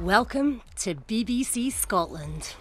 Welcome to BBC Scotland.